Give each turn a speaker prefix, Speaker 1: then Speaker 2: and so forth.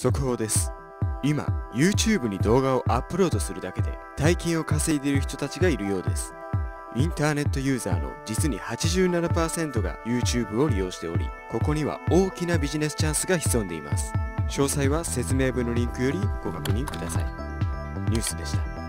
Speaker 1: 速報です。今 YouTube に動画をアップロードするだけで大金を稼いでいる人たちがいるようです。インターネットユーザーの実に87%が YouTube を利用しておりここには大きなビジネスチャンスが潜んでいます。詳細は説明文のリンクよりご確認ください。ニュースでした。